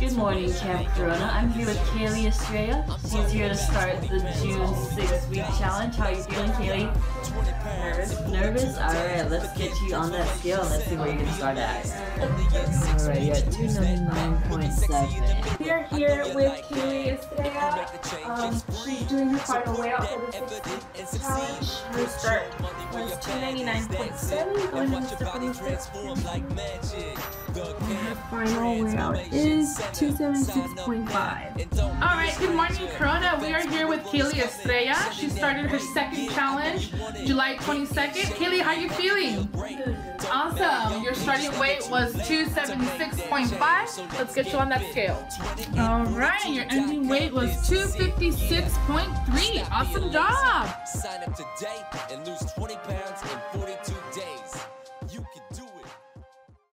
Good morning, Camp Corona. I'm here with Kaylee Estrella. She's here to start the June 6 week challenge. How are you feeling, Kaylee? Nervous. Nervous? Alright, let's get you on that scale and let's see where you can start at. Alright, you're at 299.7. We are here with Kaylee Estrella. Um, she's doing her final weigh out for the 60 challenge. Her start was 299.7, going into the 26. Final weigh out is 276.5. Alright, good morning, Corona. We are here with Kaylee Estrella. She started her second challenge July 22nd. Kaylee, how are you feeling? Awesome. Your starting weight was 276.5. Let's get you on that scale. Alright, your ending weight was 256.3. Awesome job. Sign up today and lose 20 pounds in 42 days.